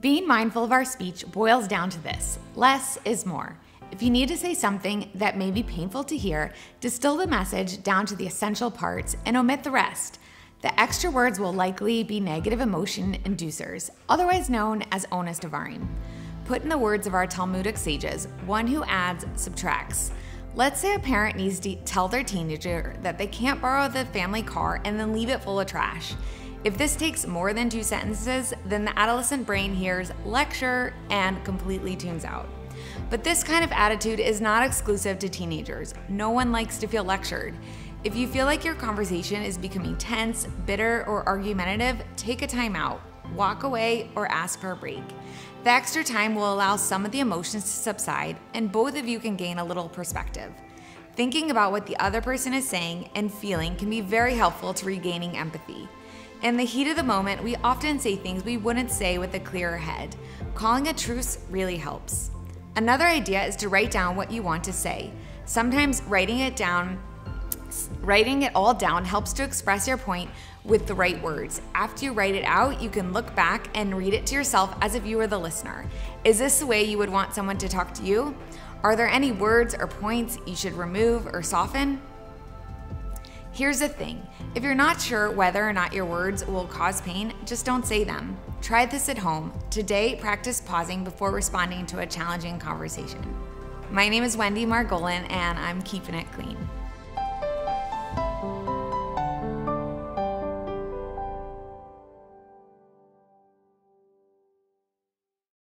Being mindful of our speech boils down to this less is more. If you need to say something that may be painful to hear, distill the message down to the essential parts and omit the rest. The extra words will likely be negative emotion inducers, otherwise known as onus devarim. Put in the words of our Talmudic sages one who adds subtracts. Let's say a parent needs to tell their teenager that they can't borrow the family car and then leave it full of trash. If this takes more than two sentences, then the adolescent brain hears lecture and completely tunes out. But this kind of attitude is not exclusive to teenagers. No one likes to feel lectured. If you feel like your conversation is becoming tense, bitter, or argumentative, take a time out, walk away, or ask for a break. The extra time will allow some of the emotions to subside, and both of you can gain a little perspective. Thinking about what the other person is saying and feeling can be very helpful to regaining empathy. In the heat of the moment, we often say things we wouldn't say with a clearer head. Calling a truce really helps. Another idea is to write down what you want to say. Sometimes writing it down Writing it all down helps to express your point with the right words. After you write it out, you can look back and read it to yourself as if you were the listener. Is this the way you would want someone to talk to you? Are there any words or points you should remove or soften? Here's the thing if you're not sure whether or not your words will cause pain, just don't say them. Try this at home. Today, practice pausing before responding to a challenging conversation. My name is Wendy Margolin, and I'm keeping it clean.